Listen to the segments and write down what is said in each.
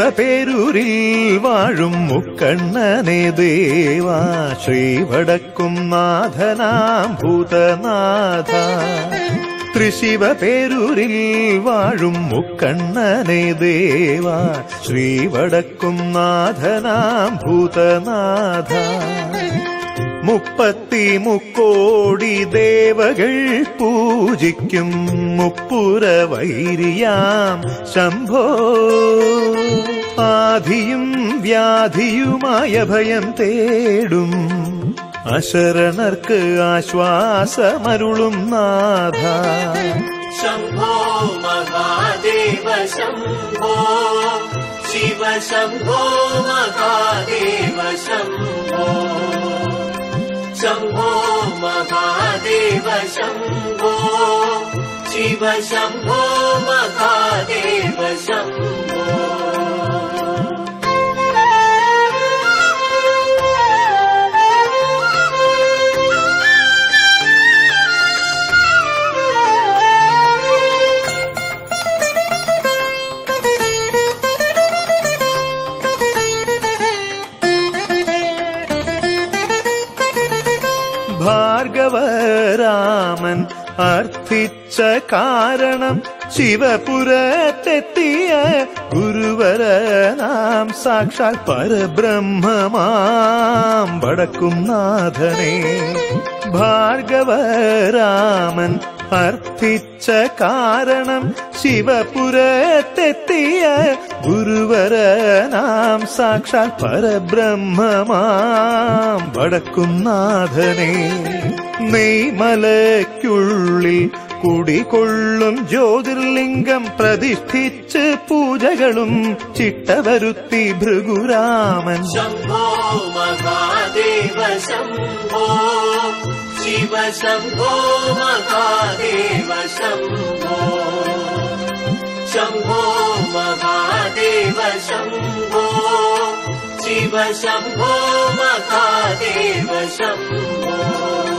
തൃശിവപേരൂരിൽ വാഴും മുക്കണ്ണനെ ദേവാ. ശ്രീവടക്കും നാഥനാം ഭൂതനാഥ. തൃശിവപേരൂരിൽ വാഴും മുക്കണ്ണനെ ദേവാ. ശ്രീവടക്കും നാഥനാം ഭൂതനാഥ. മുപ്പത്തി മുക്കോടി ദേവകൾ പൂജിക്കും മുപ്പുര വൈരിയാം ശംഭോ. ആധിയും വ്യാധിയുമായ ഭയം തേടും അശരണർക്ക് ആശ്വാസമരുളും നാഥ. ശംഭോ മഹാദേവ ശംഭോ. ശിവ ശംഭോ മഹാദേവ ശംഭോ. शम्भो महादेव शम्भो शिव शम्भो महादेव शम्भो കാരണം ശിവപുരത്തെത്തിയ ഗുരുവര നാം സാക്ഷാൽ പരബ്രഹ്മമാം. വടക്കും നാഥനെ ഭാർഗവരാമൻ അർത്ഥിച്ച കാരണം ശിവപുരത്തെത്തിയ ഗുരുവര നാം സാക്ഷാൽ പരബ്രഹ്മമാം. വടക്കും നാഥനെ നെയ്മലയ്ക്കുള്ളിൽ കുടികൊള്ളും ജ്യോതിർലിംഗം പ്രതിഷ്ഠിച്ച് പൂജകളും ചിട്ടവരുത്തി ഭൃഗുരാമൻ. ശംഭോ ശംഭോ. ശിവ ശംഭോ. മഹാദേവ ശംഭോ.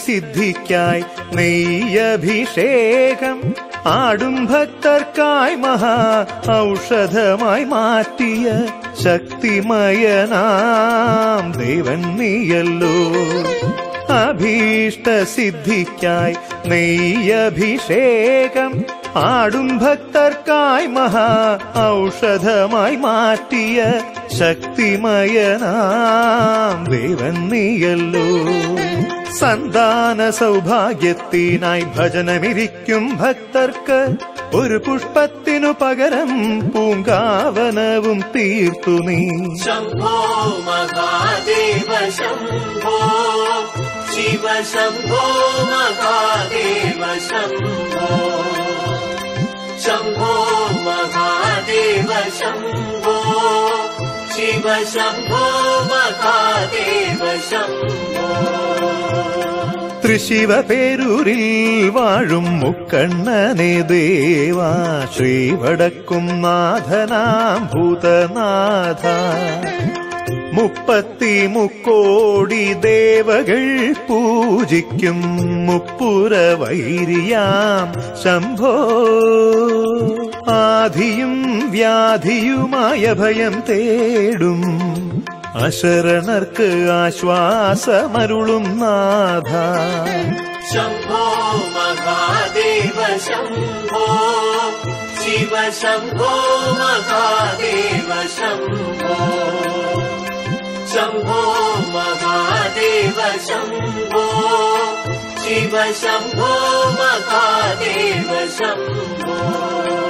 അഭീഷ്ടസിദ്ധിക്കായി നെയ്യഭിഷേകം. ആടും ഭക്തർക്കായി മഹാ ഔഷധമായി മാറ്റിയ ശക്തിമയനാം ദേവൻ നീയല്ലോ. അഭീഷ്ട സിദ്ധിക്കായി നെയ്യഭിഷേകം. ആടും ഭക്തർക്കായി മഹാ ഔഷധമായി മാറ്റിയ ശക്തിമയനാം ദേവൻ നീയല്ലോ. സന്താന സൗഭാഗ്യത്തിനായി ഭജനമിരിക്കും ഭക്തർക്ക്. ഒരു പുഷ്പത്തിനു പകരം പൂങ്കാവനവും തീർത്തു सन्तान ശംഭോ മഹാദേവ ശംഭോ. ശംഭോ മഹാദേവ ശംഭോ. शिव शम्भो महादेव शम्भो തൃശിവപേരൂരിൽ വാഴും മുക്കണ്ണനെ ദേവാ ശ്രീവടക്കും നാഥനാം ഭൂതനാഥ മുപ്പത്തി മുക്കോടി ദേവകൾ പൂജിക്കും മുപ്പുര വൈരിയാം ശംഭോ ആധിയും വ്യാധിയുമായ ഭയം തേടും. അശരണർക്ക് ആശ്വാസമരുളും നാഥ. ശംഭോ മഹാദേവ ശംഭോ. ശിവ ശംഭോ മഹാദേവ ശംഭോ. ശംഭോ മഹാദേവ ശംഭോ. ശിവ ശംഭോ മഹാദേവ ശംഭോ.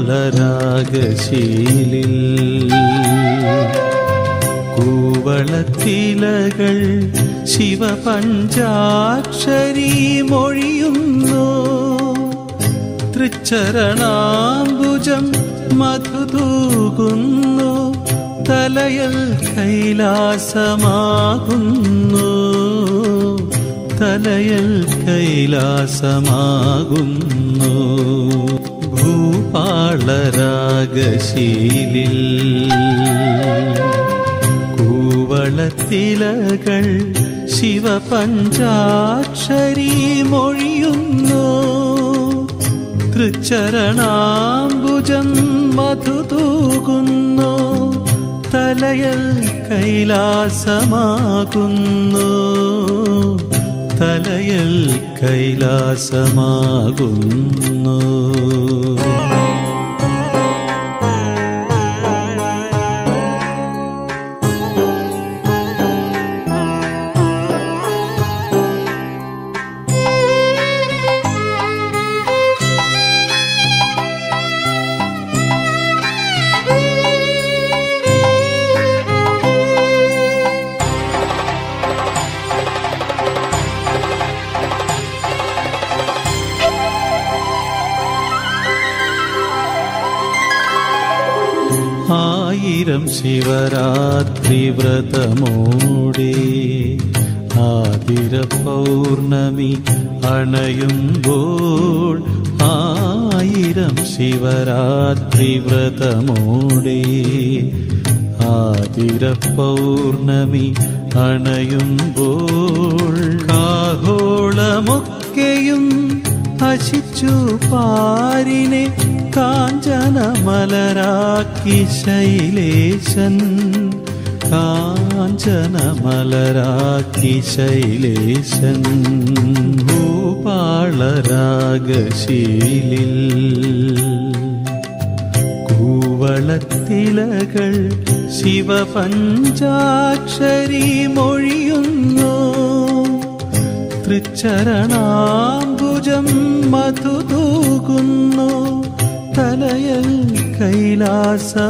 ഭൂപാളരാഗശീലിൽ കൂവളത്തിലകൾ ശിവപഞ്ചാക്ഷരി മൊഴിയുന്നു. തൃച്ചരണാംബുജം മധുതൂകുന്നു. തലയൽ കൈലാസമാകുന്നു. തലയൽ കൈലാസമാകുന്നു. ഭൂപാളരാഗശീലിൽ കൂവളത്തിലകൾ ശിവപഞ്ചാക്ഷരി മൊഴിയുന്നു. തൃച്ചരണാംബുജം മധുതൂകുന്നു. തലയൽ കൈലാസമാകുന്നു. തലയൽ കൈലാസമാകുന്നു. ആയിരം ശിവരാത്രി വ്രതമോടെ ആതിര പൗർണമി അണയുമ്പോൾ ആയിരം ശിവരാത്രി വ്രതമോടെ ആതിര പൗർണമി അണയുമ്പോൾ കാഹോളമൊക്കെയും ഹസിച്ചു പാരിനെ കാഞ്ചനമലരാക്കി ശൈലേശൻ. കാഞ്ചനമലരാക്കി ശൈലേശൻ. ഭൂപാളരാഗശീലിൽ കൂവളത്തിലകൾ ശിവപഞ്ചാക്ഷരി മൊഴിയുന്നു. തൃച്ചരണാംബുജം മധുതൂകുന്നു തലയൽ കൈലാസമാകുന്നു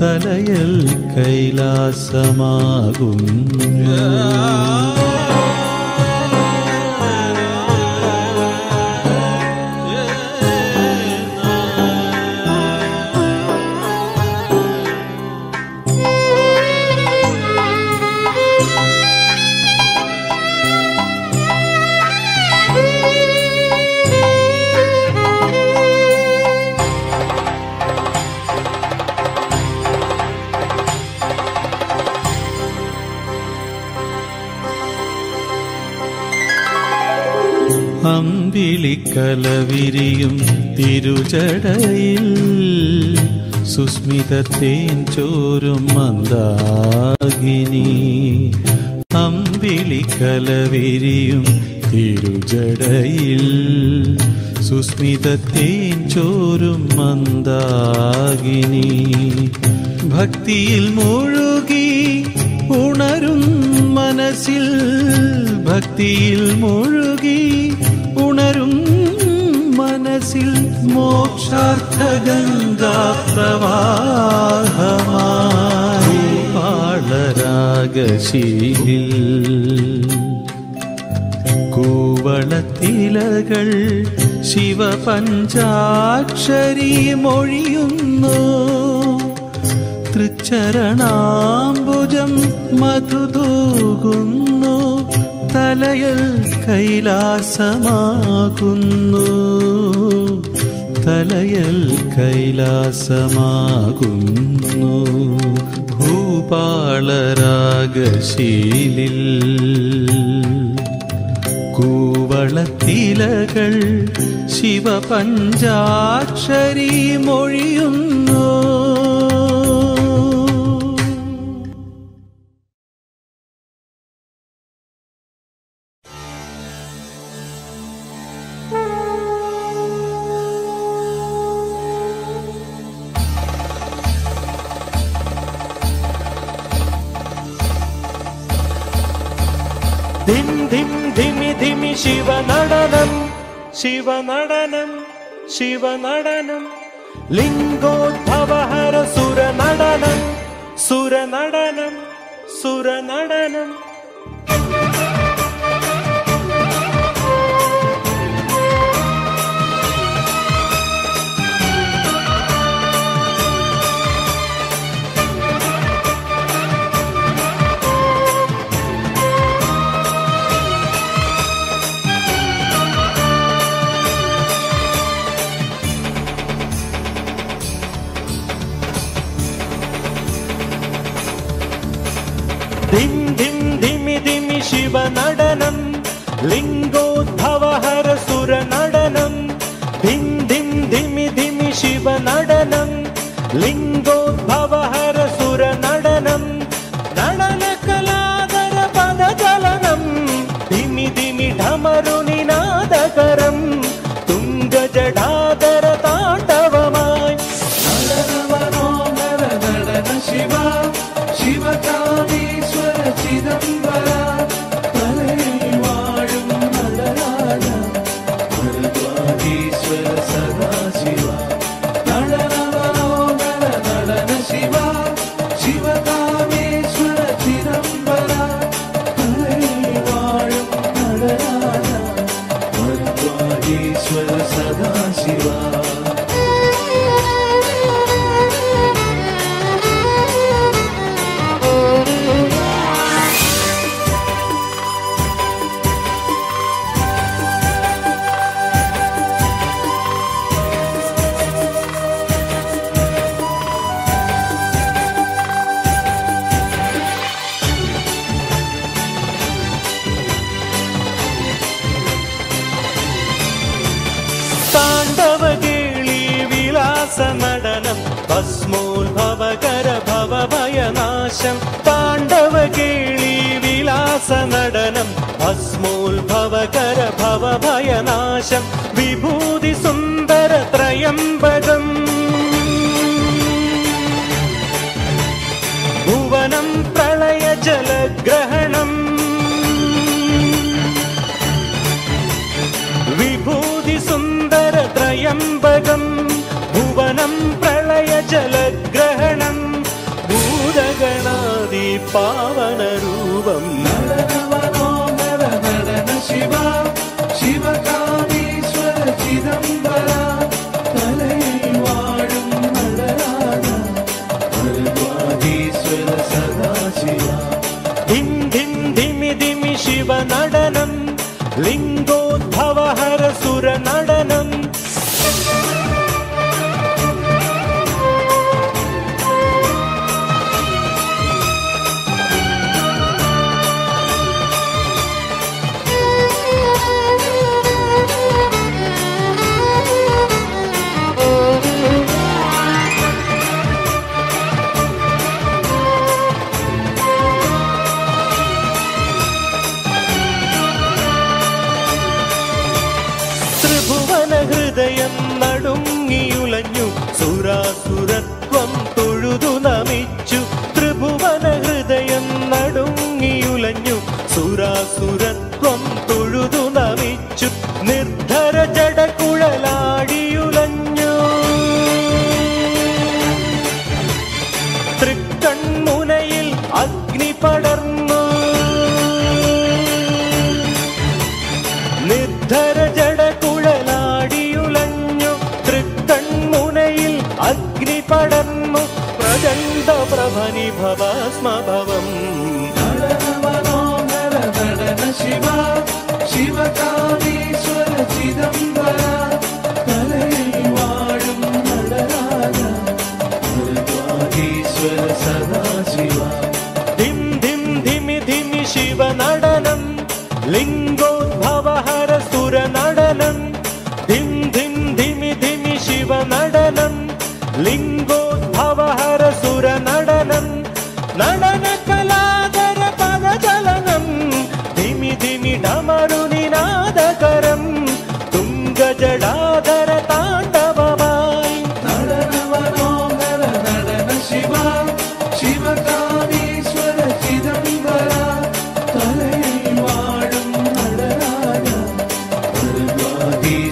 തലയൽ കൈലാസമാകുന്നു അമ്പിളിക്കലവിരിയും തിരുചടയിൽ സുസ്മിതത്തേൻ ചോരും മന്ദാകിനി അമ്പിളിക്കലവിരിയും തിരുചടയിൽ സുസ്മിതത്തേൻ ചോരും മന്ദാകിനി ഭക്തിയിൽ മുഴുകി ഉണരും മനസ്സിൽ ഭക്തിയിൽ മുഴുകി മനസ്സിൽ മോക്ഷാർത്ഥഗംഗാ പ്രവാഹമായി പാളരാഗശീലിൽ കൂവളത്തിലകൾ ശിവപഞ്ചാക്ഷരി മൊഴിയുന്നു. തൃച്ചരണാംബുജം മധുതൂകുന്നു. തലയൽ കൈലാസമാകുന്നു. തലയൽ കൈലാസമാകുന്നു. ഭൂപാളരാഗശീലിൽ കൂവളത്തിലകൾ ശിവപഞ്ചാക്ഷരി മൊഴിയുന്നു. ശിവനടനം ശിവനടനം. ലിംഗോദ്ഭവഹര സുരനടനം സുരനടനം സുരനടനം. ആകാശം പാണ്ഡവ കേളി വിലാസ നടനം അസ്മോത്ഭവകര ഭവഭയനാശം വിഭൂതി സുന്ദര ത്രയംബകം. ഭുവനം പ്രളയ ജലഗ്രഹണം. വിഭൂതി സുന്ദര ത്രയംബകം ഭുവനം പ്രളയ ജലഗ്രഹണം. पावनरूपम् शिव शिवकामि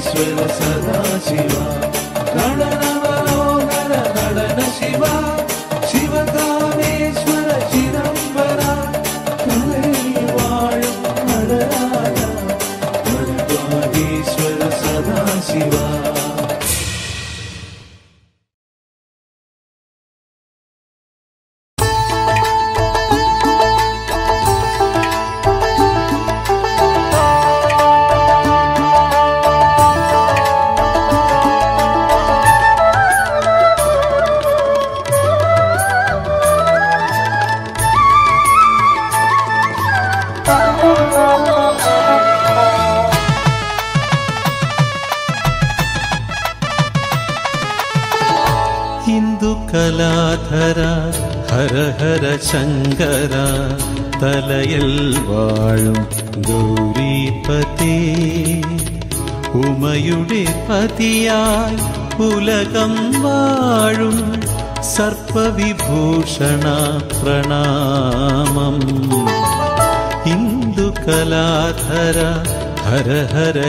सदा सदाशिवा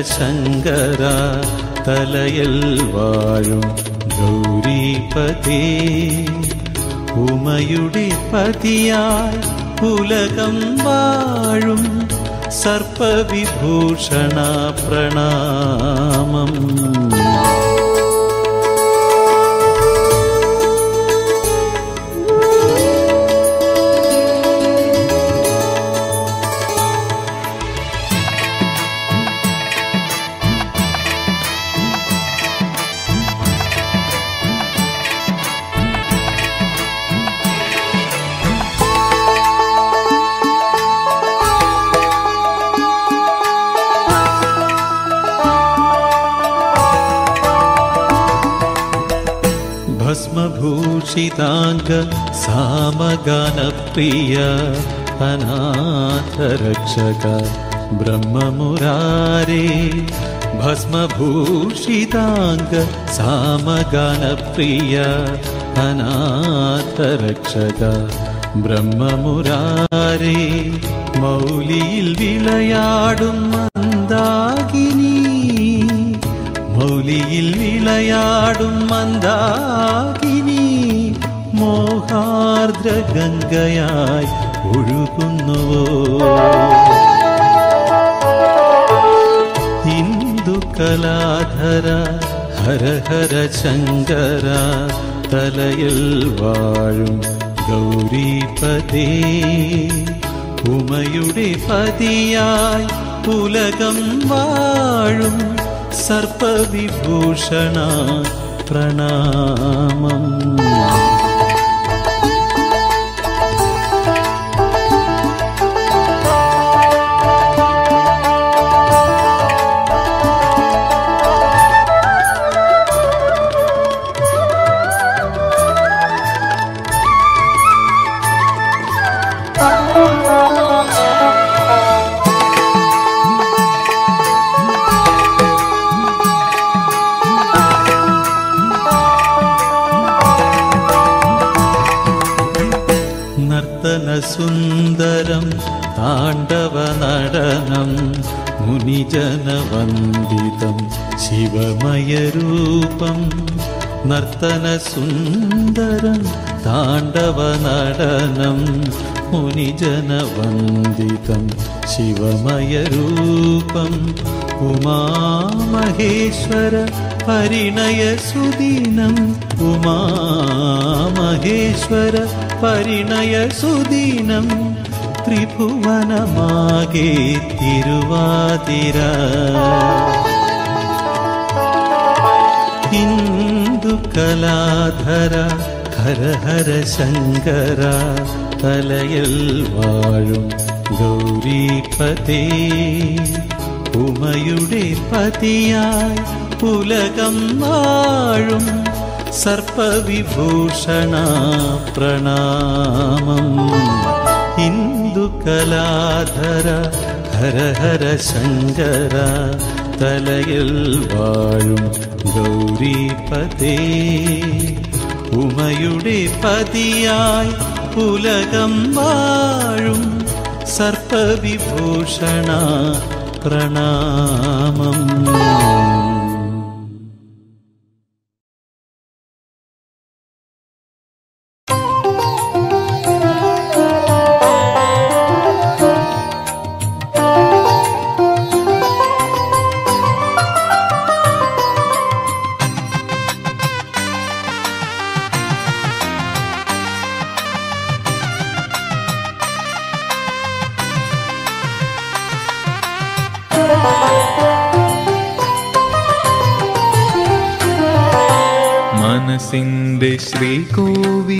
ശങ്കര തലയിൽ വാഴും ഗൗരീപതി. ഉമയുടെ പതിയായി പുലകം വാഴും സർപ്പവിഭൂഷണ പ്രണാമം. रक्षिताङ्ग सामगानप्रिय अनाथरक्षक ब्रह्ममुरारे भस्मभूषिताङ्ग सामगानप्रिय अनाथरक्षक ब्रह्ममुरारे मौलिल् विलयाडुम् ഗംഗയായി ഒഴുകുന്നുവോ? ഹിന്ദുകലാധര ഹര ഹര ശങ്കര തലയിൽ വാഴും ഗൗരീപതേ ഉമയുടെ പതിയായി പുലകം വാഴും സർപ്പവിഭൂഷണ പ്രണാമം. नर्तनसुन्दरं ताण्डवनडनं मुनिजनवन्दितं शिवमयरूपम् उमामहेश्वर परिणयसुदीनम् उमामहेश्वर परिणयसुदीनम् त्रिभुवनमागे त्रिभुवनमागेतिरुवातिर പരിണയ ഹരഹര ശങ്കര തലയിൽ വാഴും ഗൗരീപതേ. ഉമയുടെ പതിയായി പുലകം വാഴും സർപ്പവിഭൂഷണ പ്രണാമം. ഹിന്ദുകലാധര ഹര ഹര ശങ്കര തലയിൽ വാഴും ഗൗരീപതേ. ഉമയുടെ പതിയായി പുലകം വാഴും സർപ്പവിഭൂഷണ പ്രണാമം.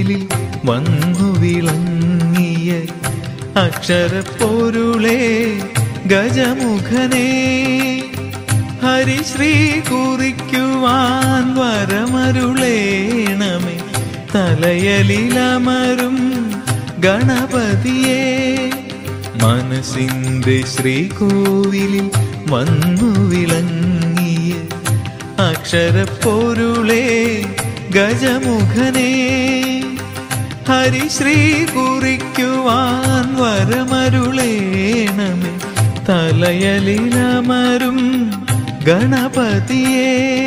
ശ്രീകോവിലിൽ വന്നു വിളങ്ങിയ അക്ഷരപ്പൊരുളേ ഗജമുഖനേ. ഹരിശ്രീ കുറിക്കുവാൻ വരമരുളേണമേ. തലയലിലമരും ഗണപതിയെ. മനസിന്റെ ശ്രീകോവിലിൽ വന്നു വിളങ്ങിയ അക്ഷരപ്പൊരുളേ ഗജമുഖനേ. ഹരിശ്രീ കുറിക്കുവാൻ വരമരുളേണമേ. തലയലിലമരും ഗണപതിയേ.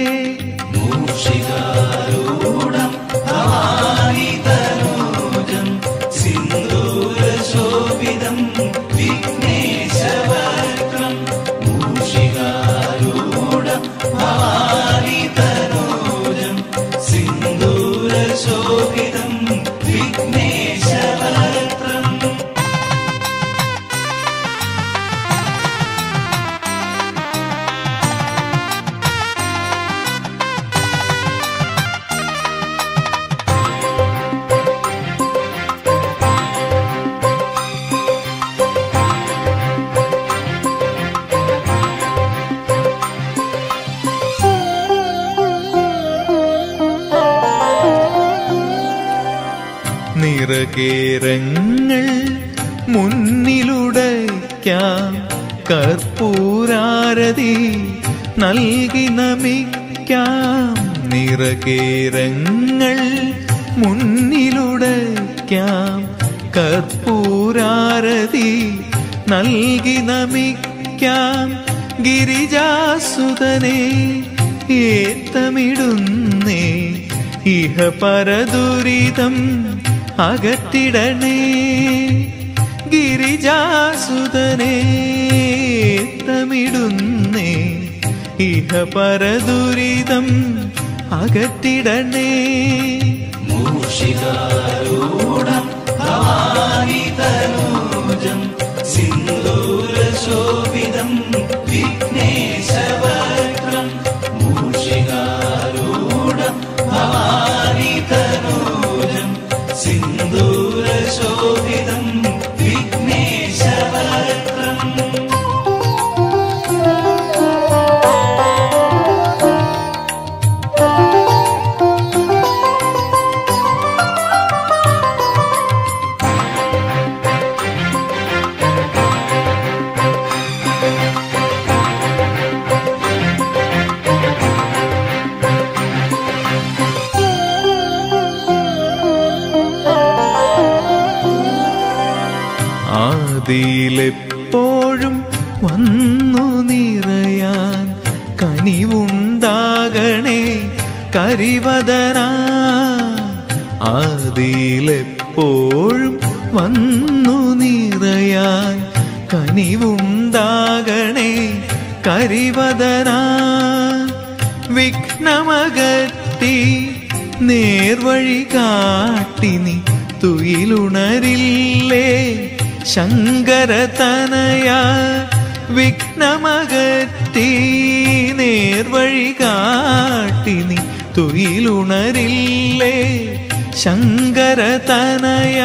നിറകേരങ്ങൾ മുന്നിലുടയ്ക്കാം. കർപ്പൂരാരതി നൽകി നമിക്കാം. നിറകേരങ്ങൾ മുന്നിലുടയ്ക്കാം. കർപ്പൂരാരതി നൽകി നമിക്കാം. ഗിരിജാസുതനെ ഏത്തമിടുന്നേ. ഇഹ പരദുരിതം അകറ്റിടണേ ഗിരിജാസുതനെ തമിടുന്നേ. ഇഹ പരദുരിതം അകത്തിടണേ അകറ്റിടണേ ആദിയിലെപ്പോഴും ശങ്കരതനയ വിഘ്നമകറ്റി നേർവഴി കാട്ടിനി തുയിലുണരില്ലേ ശങ്കരതനയ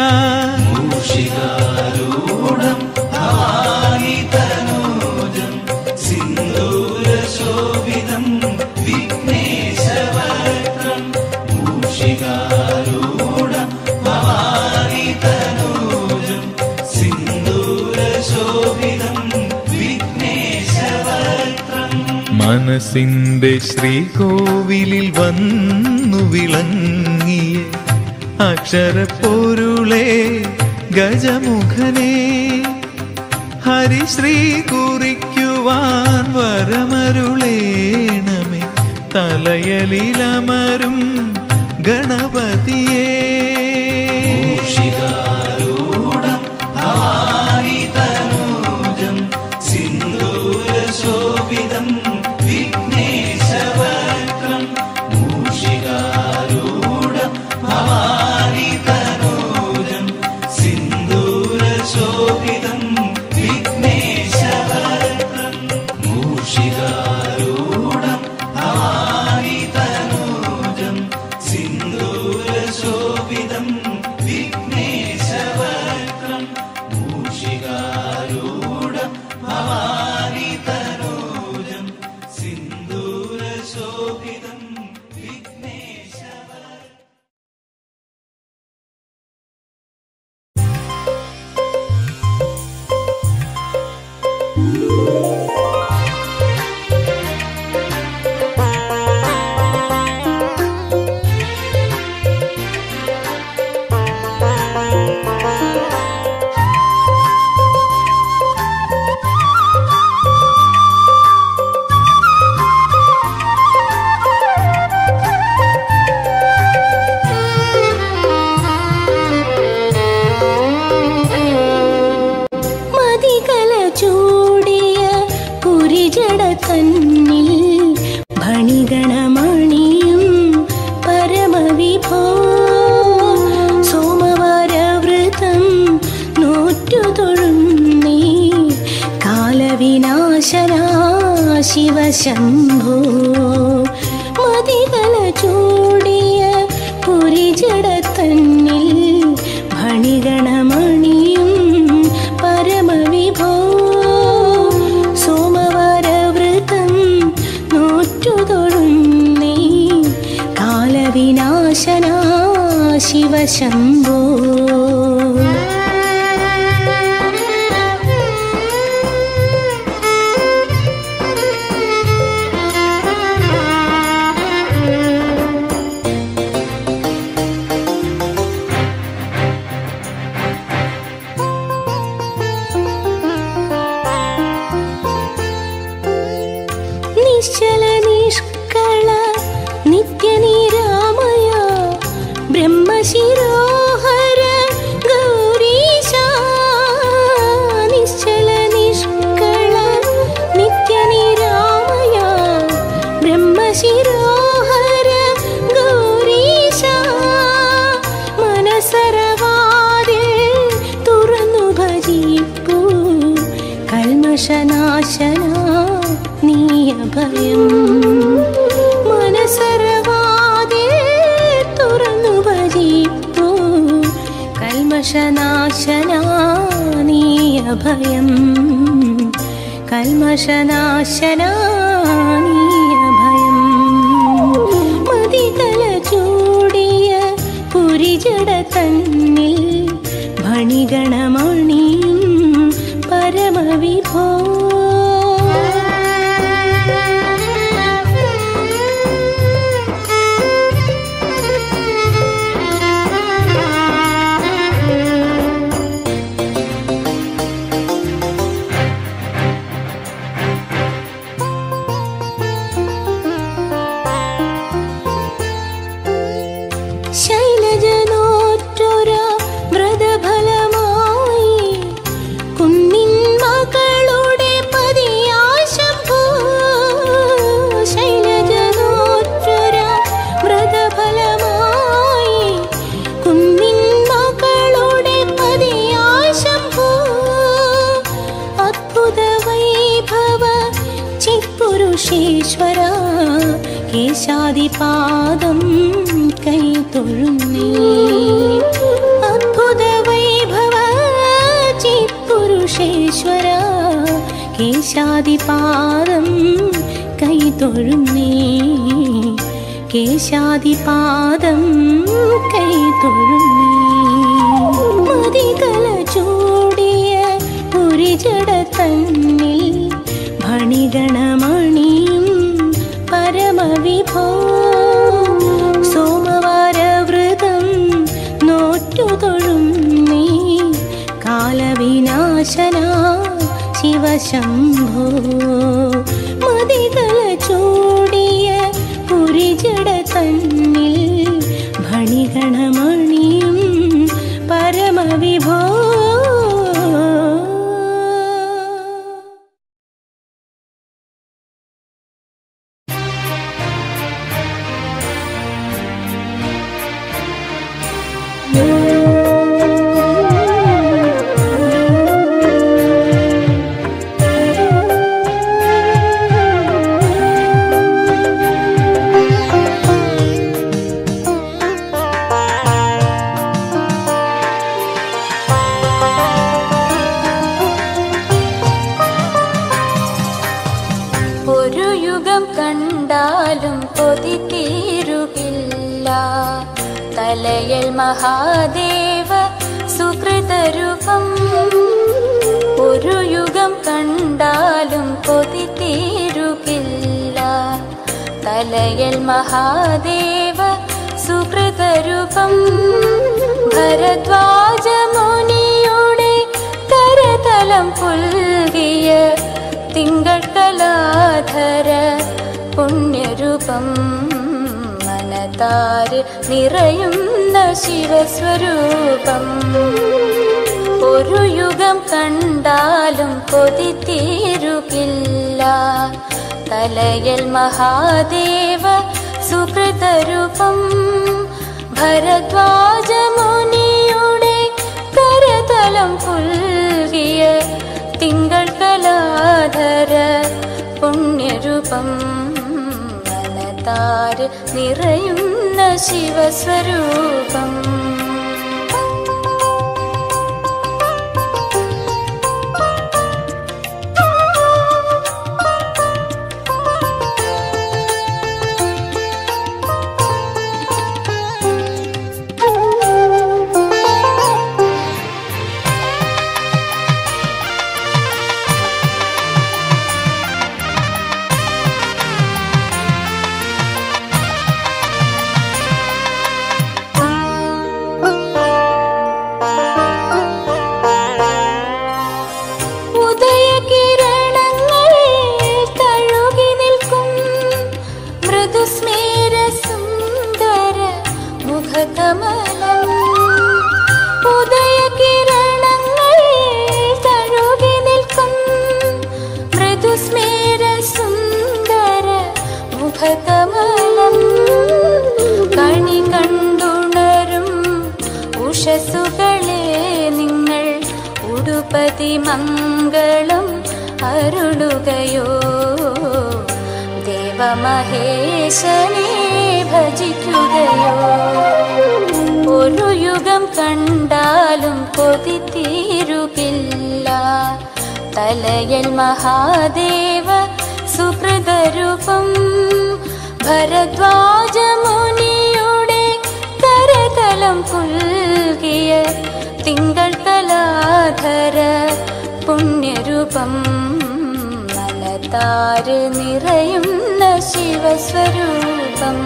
മനസ്സിന്റെ ശ്രീകോവിലിൽ വന്നു വിളങ്ങിയ അക്ഷരപ്പൊരുളേ ഗജമുഖനെ. ഹരിശ്രീ കുറിക്കുവാൻ വരമരുളേണമേ. തലയലിലമരും ഗണപതിയേ. चंद കേശാദിപാദം കൈതൊഴുന്നേ കേശാദിപാദം കൈതൊഴുന്നേ ചൂടിയ പുരിജട തന്നിൽ ഭണിഗണ शम्भो महादेव सुकृतरूपं भरद्वाजमुनियुडे करतलं पुल्गिय तिङ्गकलाधर പുണ്യരൂപം. മനതാര് നിറയുന്ന ശിവസ്വരൂപം. ഒരു യുഗം കണ്ടാലും കൊതിത്തീരുകില്ല തലയൽ മഹാദേവ തരുപം ഭരദ്വാജമുനിയുടെ കരതലം പുൽകിയ തിങ്കൾ കലാധര പുണ്യരൂപം. മനതാര് നിറയുന്ന ശിവസ്വരൂപം. കരതലം പുൽകിയ തിങ്കൾ കലാധര പുണ്യരൂപം മലതാര് നിറയുന്ന ശിവസ്വരൂപം.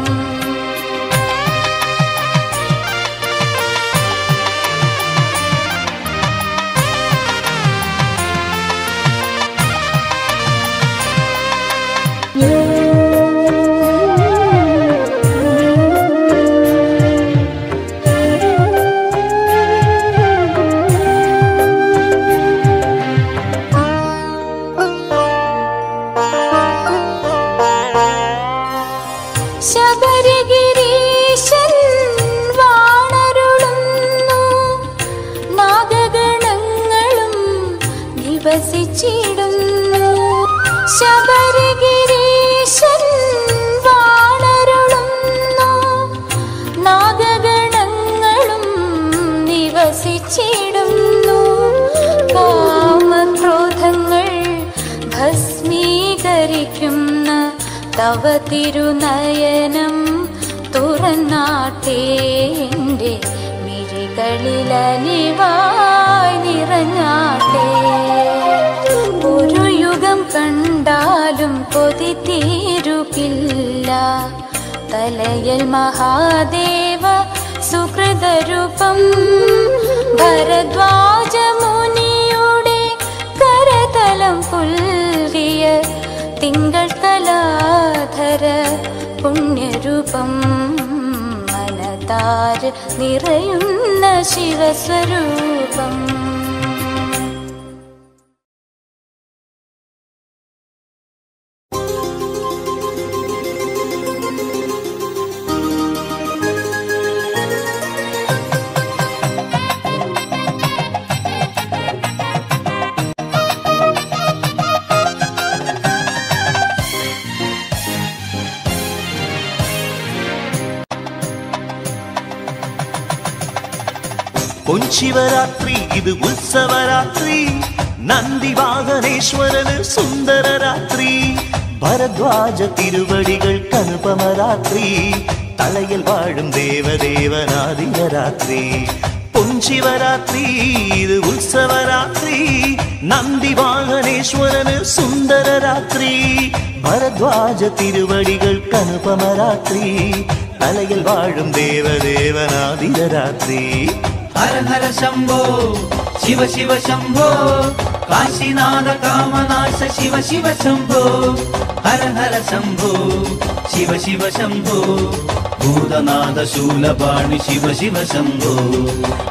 തവ തിരുനയനം തുറന്നാട്ടേ എന്റെ മിഴികളിലലിവായി നിറഞ്ഞാട്ടേ. ഒരു യുഗം കണ്ടാലും കൊതി തീരുകില്ല. തലയൽ മഹാദേവ സുഹൃതരൂപം ഭരദ്വാജ മുനിയുടെ കരതലം പുൽകിയ तिङ्गरर पुण्यरूपं मनता निरयु शिवस्वरूपम् ಬಸವರಾತ್ರಿ ನಂದಿ ವಾಗನೇಶ್ವರನ ಸುಂದರ ರಾತ್ರಿ பரத்வாஜ திருவடிகள் கனுபம ராத்திரி தலையில் வாழும் தேவதேவநாதிய ராத்திரி பொஞ்சிவராத்திரி இது உற்சவராத்திரி நந்தி வாகனேஸ்வரனு சுந்தர ராத்திரி பரத்வாஜ திருவடிகள் கனுபம ராத்திரி தலையில் வாழும் தேவதேவநாதிய ராத்திரி ஹர ஹர சம்போ. ശിവ ശംഭോ കാശിനാഥ കാമനാശ ശിവ ശിവ ശംഭോ ഹര ഹര ശംഭോ ശിവ ശിവ ശംഭോ ഭൂതനാഥ ശൂലപാണി ശിവ ശിവ ശംഭോ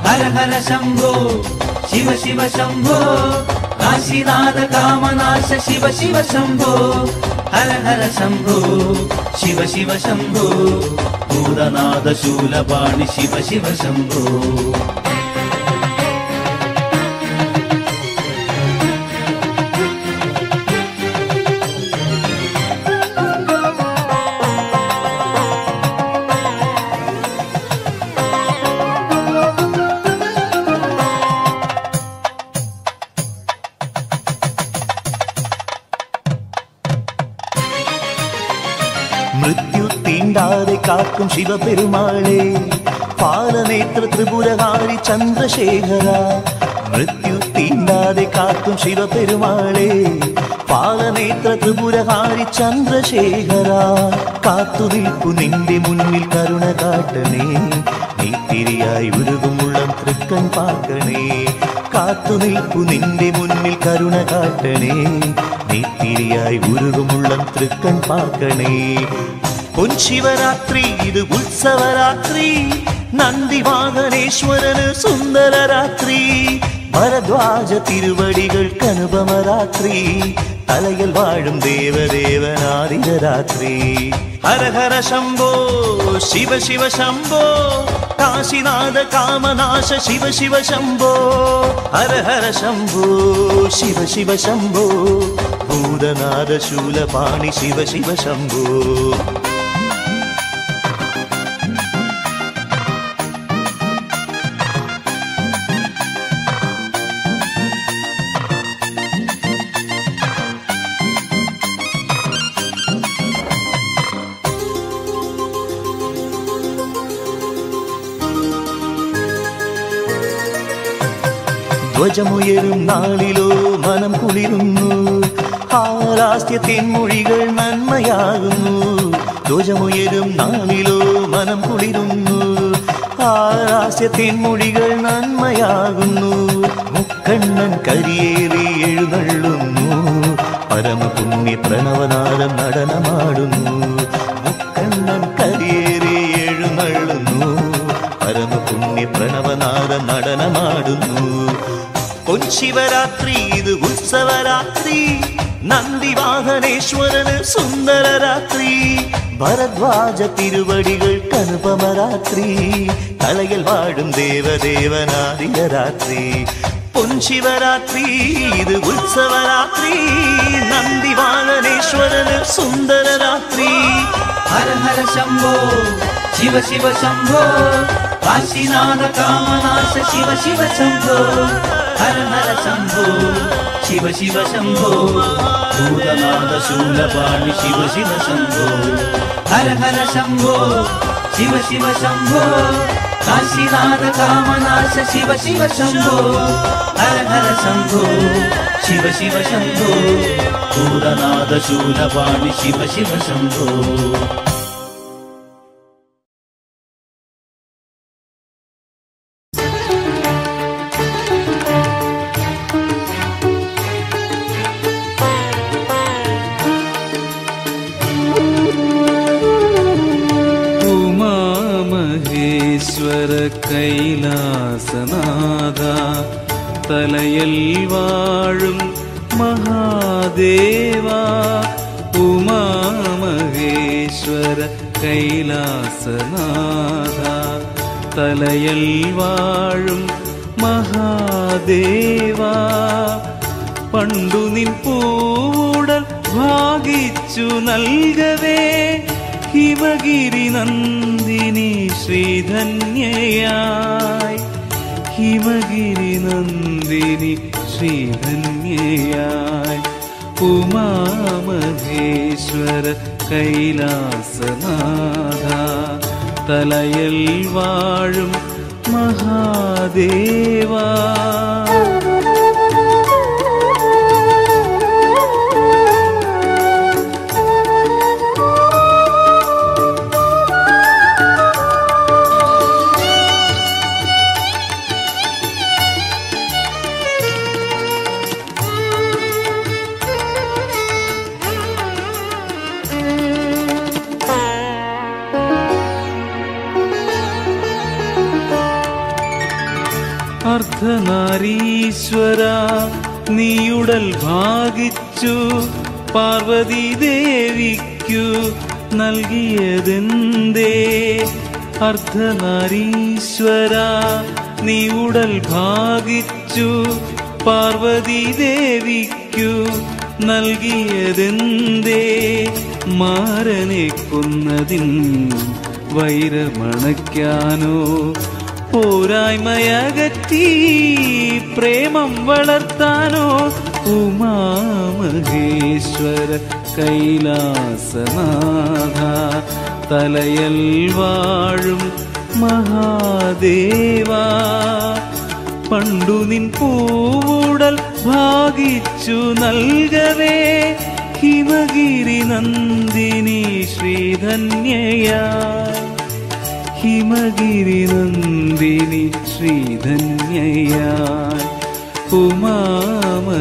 ഹര ഹര ശംഭോ ശിവ ശിവ ശംഭോ കാശിനാഥ കാമനാശ ശിവ ശിവ ശംഭോ ഹര ഹര ശംഭോ ശിവ ശിവ ശംഭോ ഭൂതനാഥ ശൂലപാണി ശിവ ശിവ ശംഭോ തീണ്ടാതെ കാക്കും ശിവപെരുമാളെ. പാലനേത്ര ത്രിപുരഹാരി ചന്ദ്രശേഖര മൃത്യു തീണ്ടാതെ കാത്തും ശിവപെരുമാളെ. പാലനേത്ര ത്രിപുരഹാരി ചന്ദ്രശേഖര കാത്തു നിൽപ്പു നിന്റെ മുന്നിൽ കരുണ കാട്ടണേ. നീത്തിരിയായി ഉരുകുമുള്ളം തൃക്കൻ പാക്കണേ. കാത്തു നിൽപ്പു നിന്റെ മുന്നിൽ കരുണ കാട്ടണേ. നീത്തിരിയായി ഉരുകുമുള്ളം തൃക്കൻ പാക്കണേ. പൊൻശിവരാത്രി ഇത് ഉത്സവരാത്രി നന്ദി വാഹനേശ്വരന് സുന്ദരരാത്രി ഭരദ്വാജ തിരുവടികൾക്ക് അനുപമരാത്രി തലയിൽ വാഴും ദേവദേവനാദിക രാത്രി ഹര ഹര ശംഭോ ശിവ ശിവ ശംഭോ കാശിനാഥ കാമനാശ ശിവ ശിവ ശംഭോ ഹര ഹര ശംഭോ ശിവ ശിവ ശംഭോ ഭൂതനാഥ ശൂലപാണി ശിവ ശിവ ശംഭോ ധ്വജമുയരും നാളിലോ മനം കുളിരുന്നു. ഹാലാസ്യത്തിൻ മൊഴികൾ നന്മയാകുന്നു. ധ്വജമുയരും നാളിലോ മനം കുളിരുന്നു. ആരാസ്യത്തിൻ മൊഴികൾ നന്മയാകുന്നു. മുക്കണ്ണൻ കരിയേറി എഴുന്നള്ളുന്നു. പരമപുണ്യ പ്രണവനാരം നടനമാടുന്നു. മുക്കണ്ണൻ കരിയേറി എഴുന്നള്ളുന്നു. പരമപുണ്യ പ്രണവനാരം നടനമാടുന്നു. சிவராத்திரி இது உற்சவராத்திரி. நந்தி வாகனேஸ்வரனு சுந்தர ராத்திரி பரத்வாஜ திருவடிகள் கனுபம ராத்திரி கலையில் வாழும் தேவ தேவநாதிக ராத்திரி பொன் சிவராத்திரி இது உற்சவராத்திரி. நந்தி வாகனேஸ்வரனு சுந்தர ராத்திரி ஹர ஹர சம்போ சிவ சிவ சம்போ. காசிநாத காமநாச சிவ சிவ சம்போ. ഹര ശംഭോ ശിവ ശിവ ശംഭോ ഭൂതനാഥ ശൂലപാണി ശിവ ശിവ ശംഭോ ഹര ഹര ശംഭോ ശിവ ശിവ ശംഭോ കാശിനാഥ കാമനാശ ശിവ ശിവ ശംഭോ ഹര ഹര ശംഭോ ശിവ ശിവ ശംഭോ ഭൂതനാഥ ശൂലപാണി ശിവ ശിവ ശംഭോ ഉമാമഹേശ്വര മഹാദേവ പണ്ടു നിൻ പൂടൽ ഭാഗിച്ചു നൽകവേ. ഹിമഗിരി നന്ദിനി ശ്രീധന്യയായി. ഹിമഗിരി നന്ദിനി ശ്രീധന്യയായി. ഉമാമഹേശ്വര കൈലാസനാഥ തലയൽ വാഴും മഹാദേവാ. അർദ്ധനാരീശ്വര നീയുടൽ ഭാഗിച്ചു പാർവതി ദേവിക്കു നൽകിയതെന്തേ? അർദ്ധനാരീശ്വര നീ ഉടൽ ഭാഗിച്ചു പാർവതി ദേവിക്കു നൽകിയതെന്തേ? മാരനെ കൊന്നതിൻ വൈരമണയ്ക്കാനോ പോരായ്മയകറ്റി പ്രേമം വളർത്താനോ ഉമാമഹേശ്വര കൈലാസനാഥ തലയൽ വാഴും മഹാദേവ. പണ്ടു നിൻ പൂവുടൽ ഭാഗിച്ചു നൽകവേ ഹിമഗിരി നന്ദിനി ശ്രീധന്യയാ. ഹിമഗിരി നന്ദിനി ശ്രീധന്യയായി ഉമാമഹേശ്വര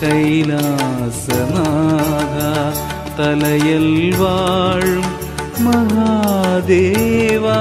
കൈലാസനാഥ തലയൽ വാഴും മഹാദേവാ.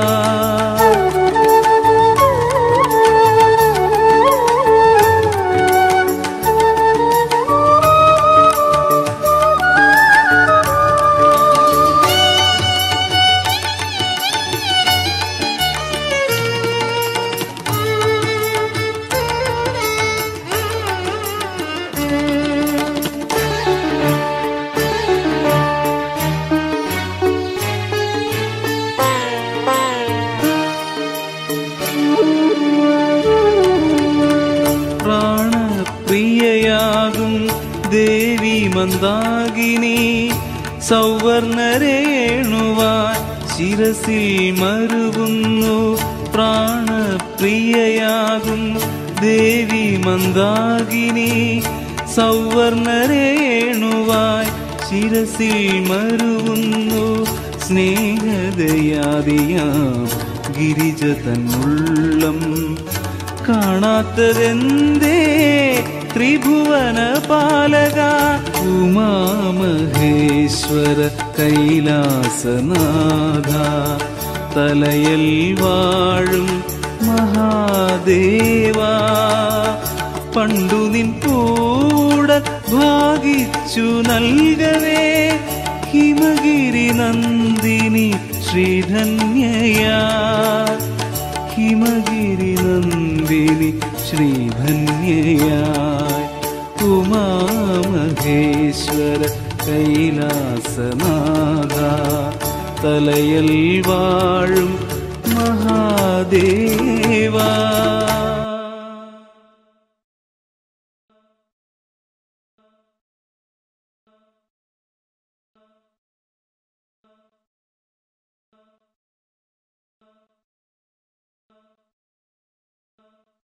മന്ദാകിനി സൗവർണരേണുവാൻ ശിരസിൽ മരുകുന്നു പ്രാണപ്രിയയാകും ദേവി മന്ദാകിനി സൗവർണരേണുവായി ശിരസിൽ മരുവുന്നു. സ്നേഹദയാദിയാം ഗിരിജ തന്നുള്ളം കാണാത്തതെന്തേ ത്രിഭുവന പാലക ഉമാമഹേശ്വര കൈലാസനാഥ. തലയൽ വാഴും മഹാദേവാ. പണ്ടു നിൻ കൂട ഭാഗിച്ചു നൽകവേ ഹിമഗിരി നന്ദിനി ശ്രീധന്യയാ. ഹിമഗിരി നന്ദിനി ശ്രീധന്യയായി ಮಾಮಧೇಶ್ವರ கைலாசநாதா தலையல் வாழும் மகாதேவா